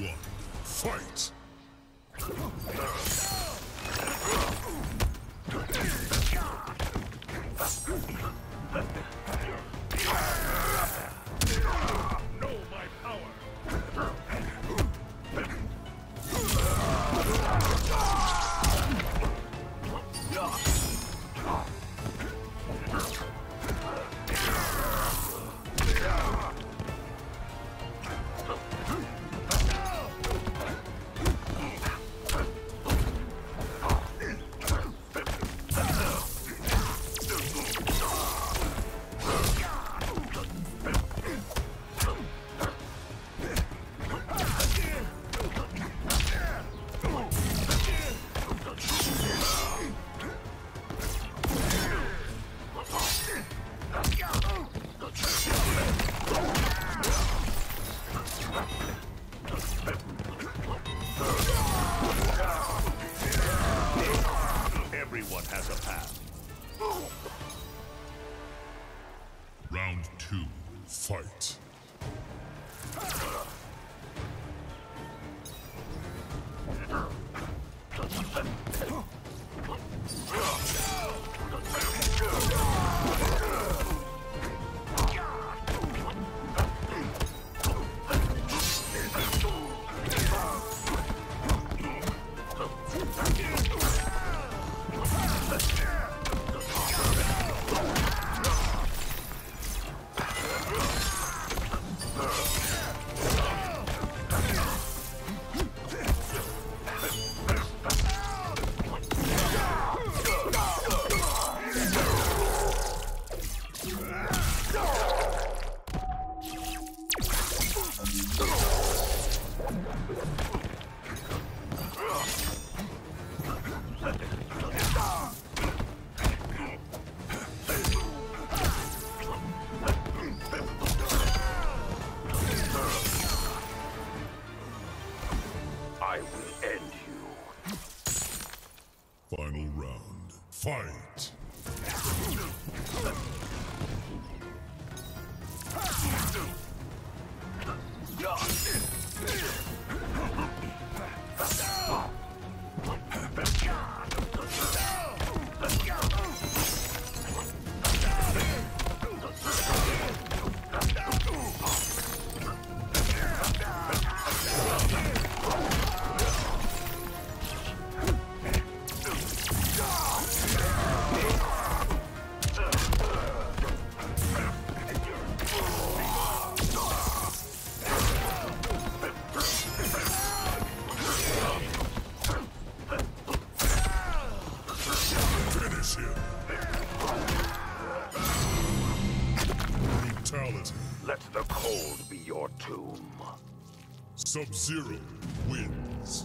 one, fight! Sub-Zero wins.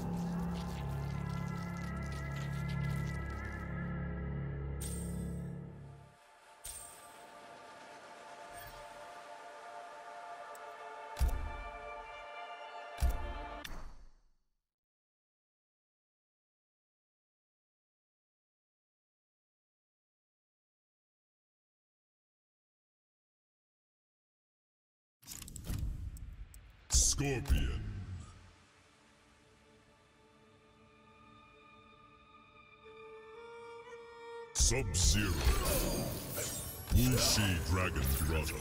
Scorpion. Sub-Zero. Wuxi Dragon Grotto.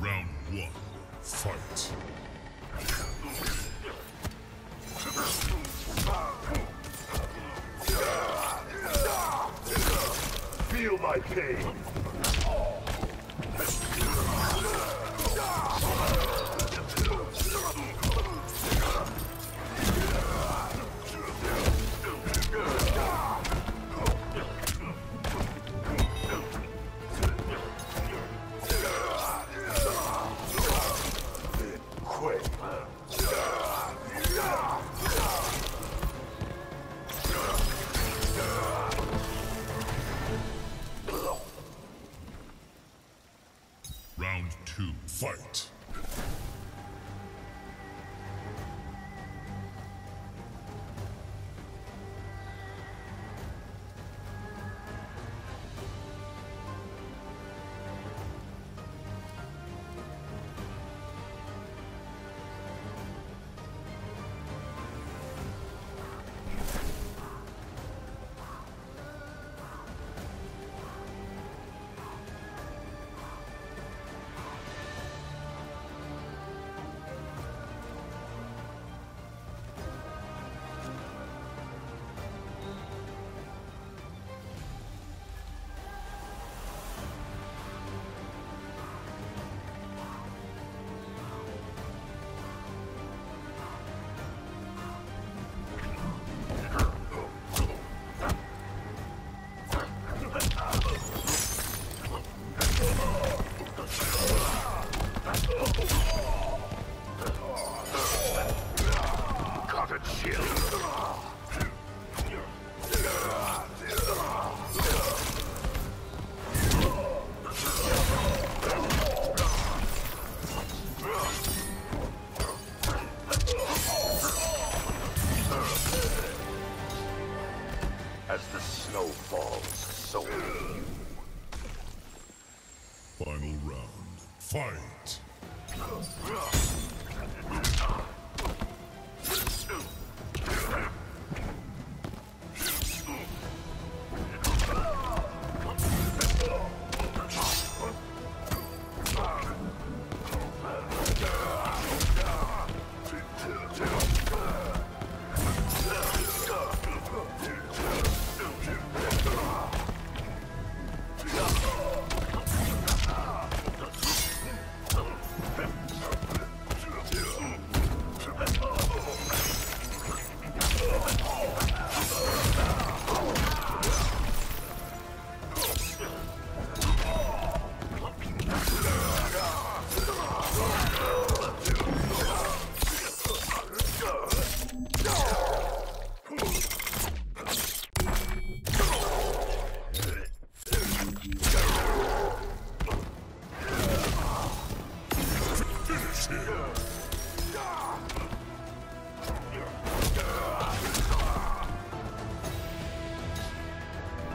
Round one, fight. my team.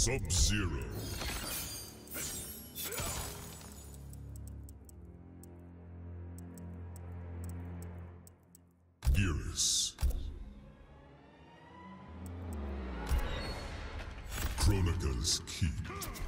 Sub-Zero. Geras. Kronika's Keep.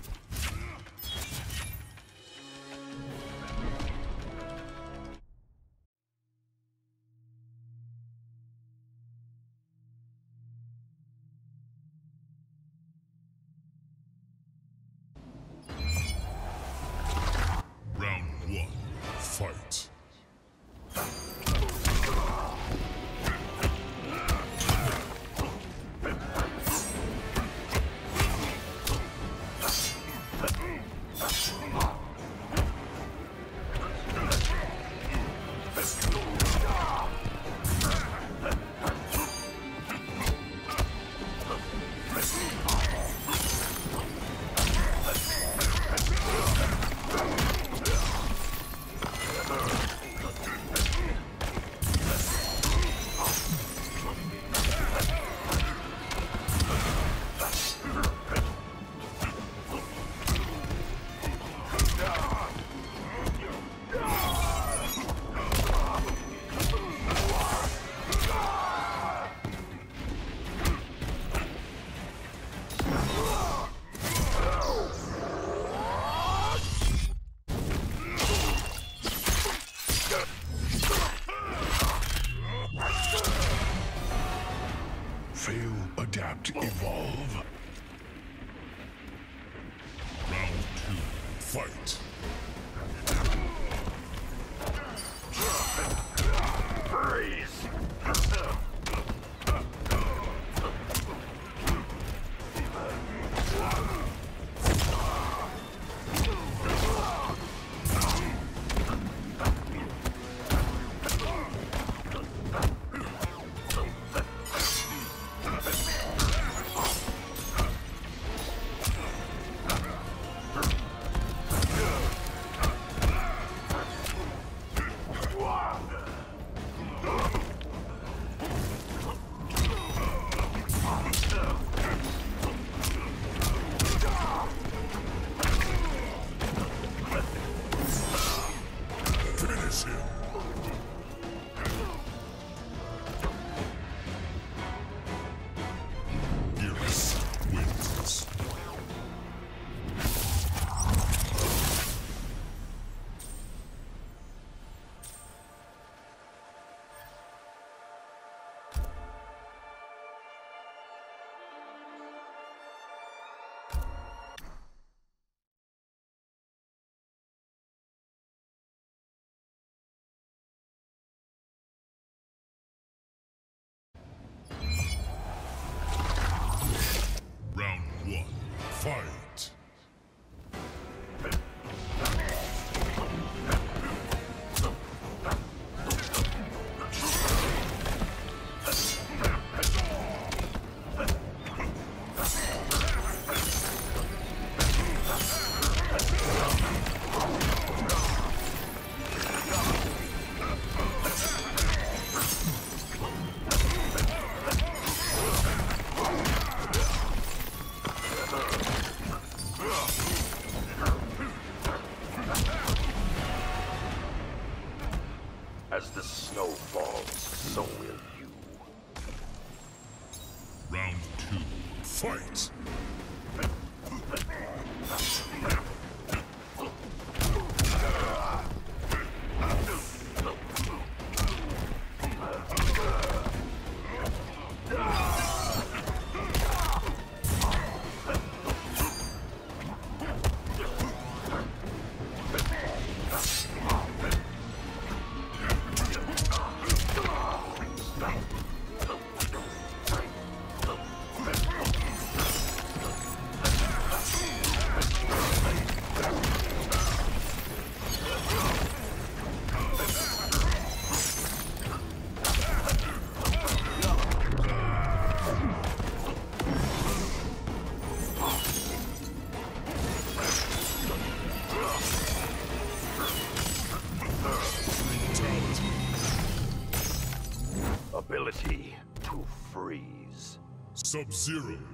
Sub-Zero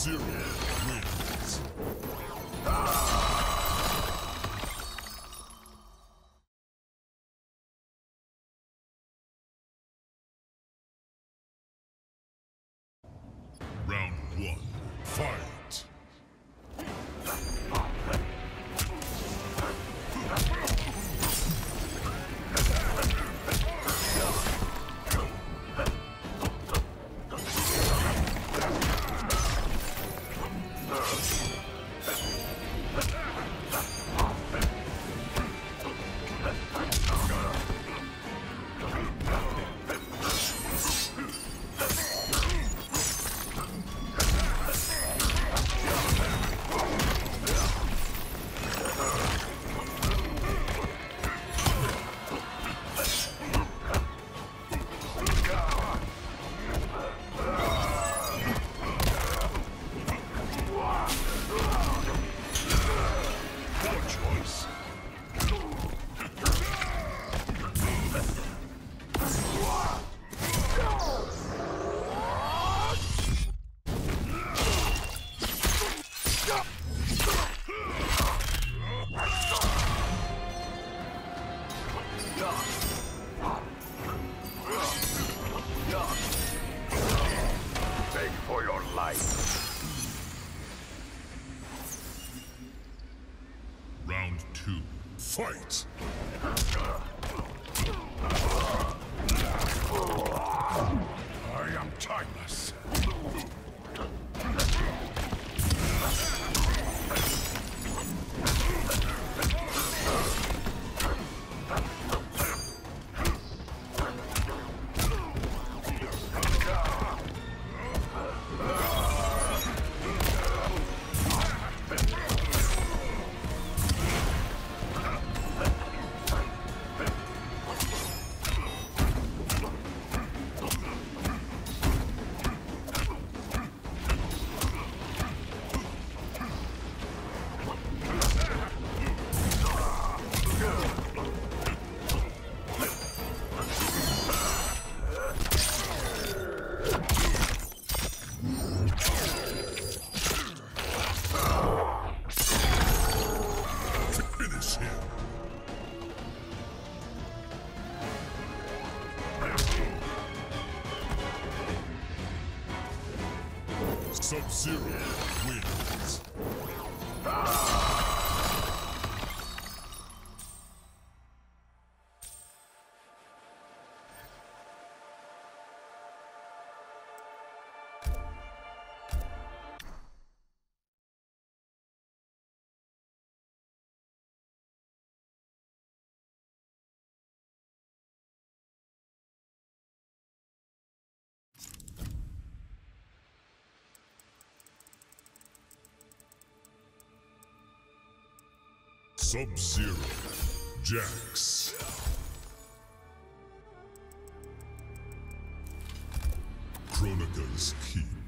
Sub-Zero Out. Fight! Sub-Zero Sub-Zero. Jax. Kronika's Keep.